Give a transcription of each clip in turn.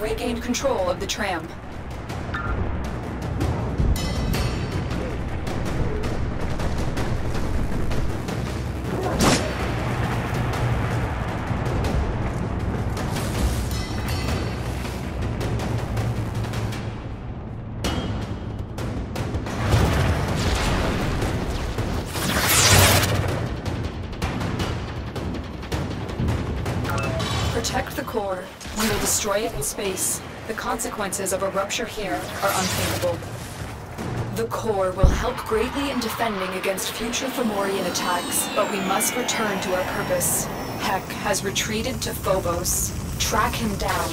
regained control of the tram. Core. We will destroy it in space. The consequences of a rupture here are unthinkable. The core will help greatly in defending against future Fomorian attacks, but we must return to our purpose. Hek has retreated to Phobos. Track him down.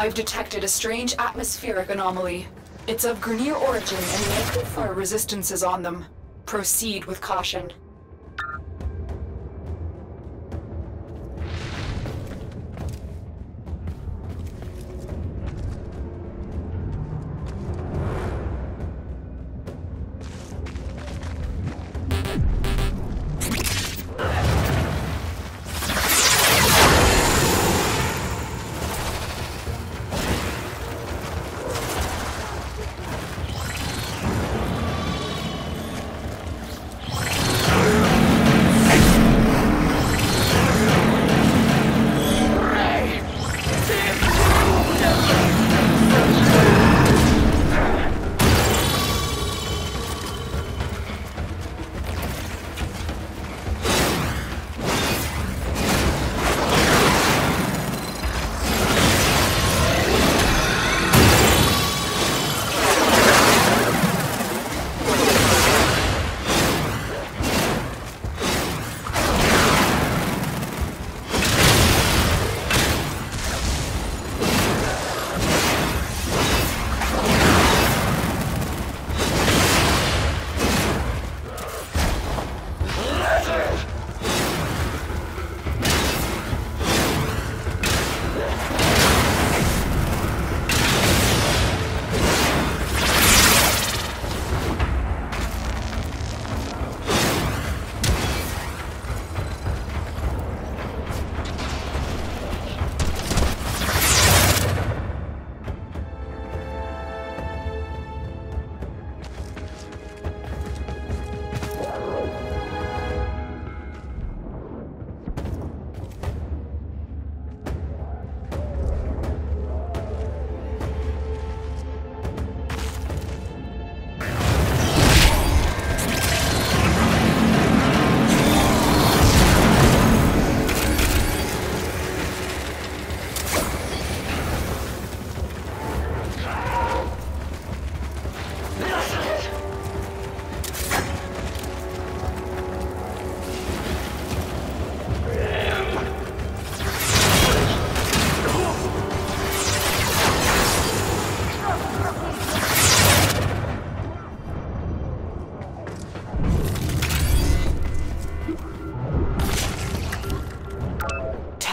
I've detected a strange atmospheric anomaly. It's of Grineer origin and may confer resistances on them. Proceed with caution.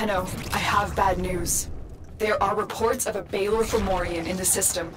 Tenno, I have bad news. There are reports of a Balor Fomorian in the system.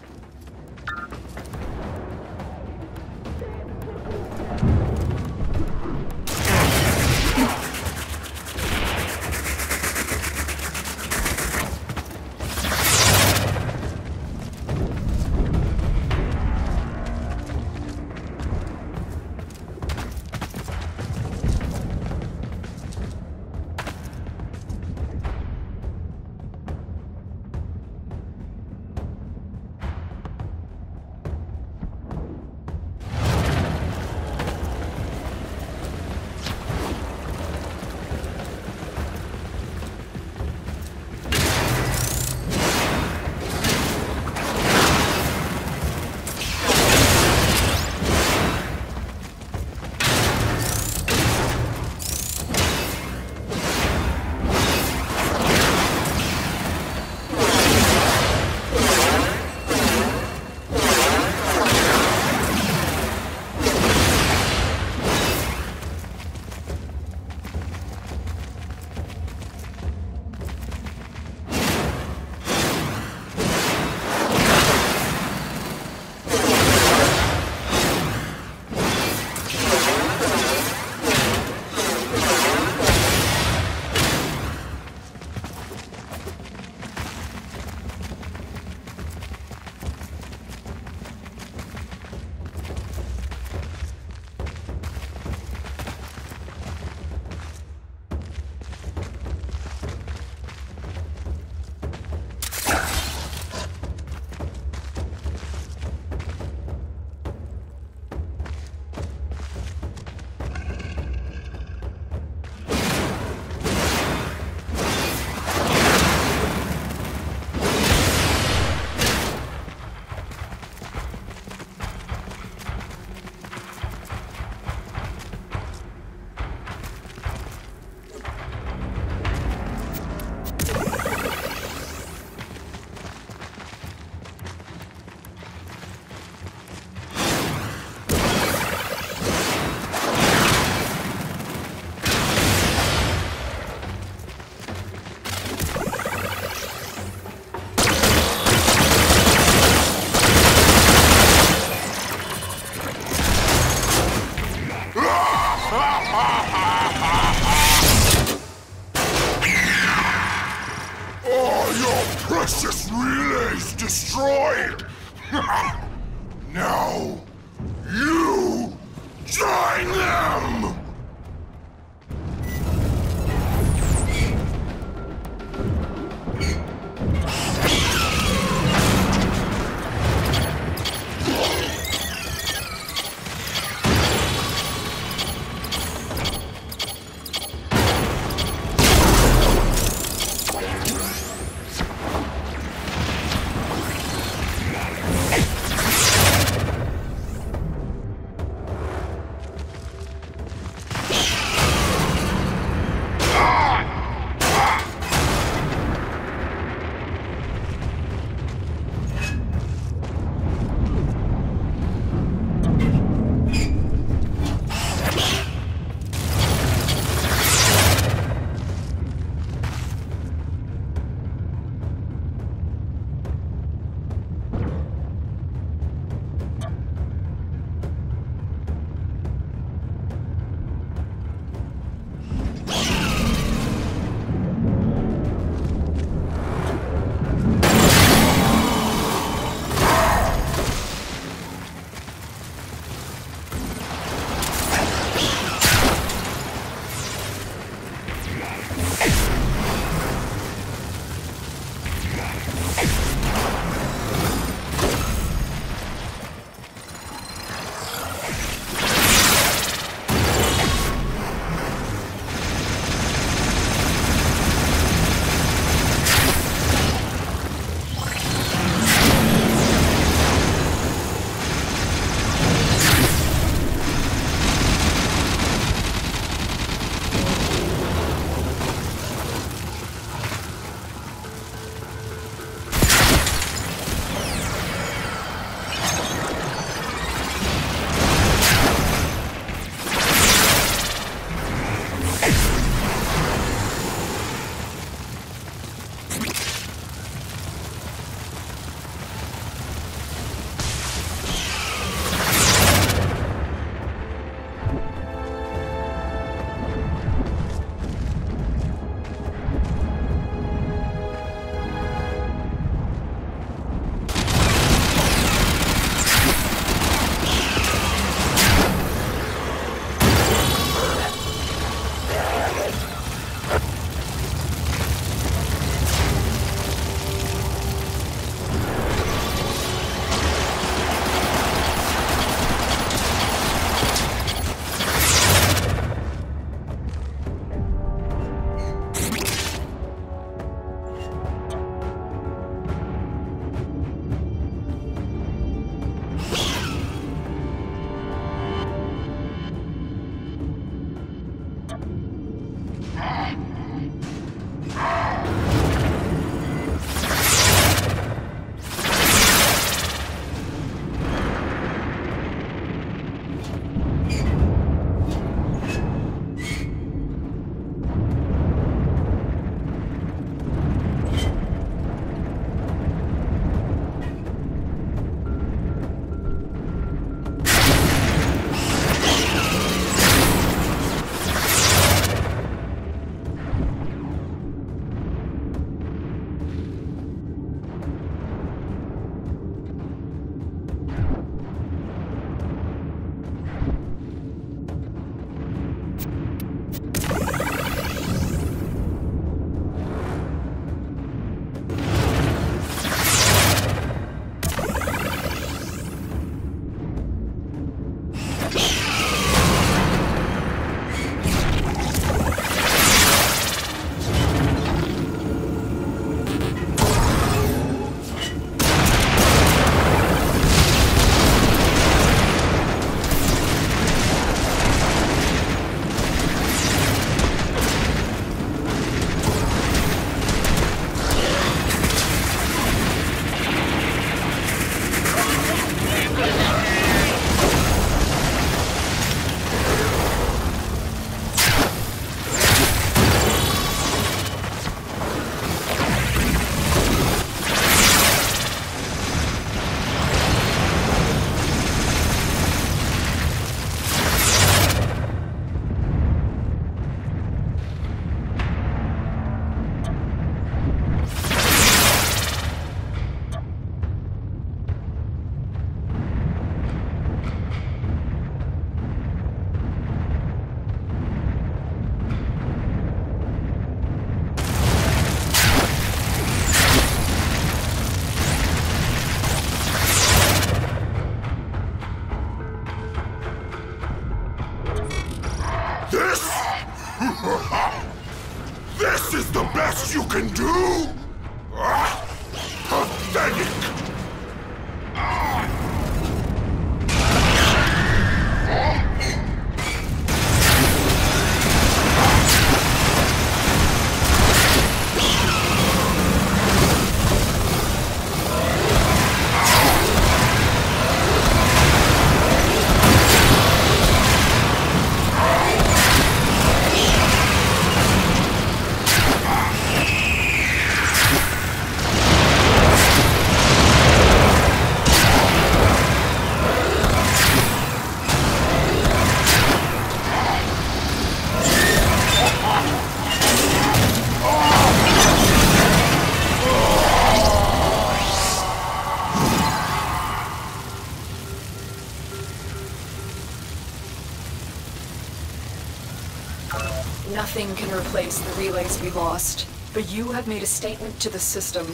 Nothing can replace the relays we lost, but you have made a statement to the system.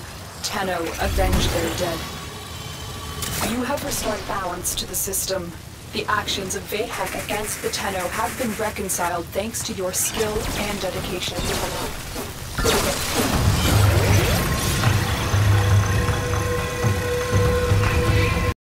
Tenno, avenge their dead. You have restored balance to the system. The actions of Vay Hek against the Tenno have been reconciled thanks to your skill and dedication.